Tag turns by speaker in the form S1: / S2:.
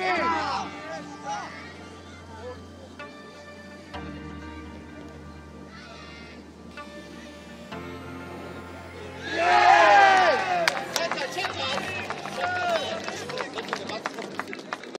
S1: Jorge!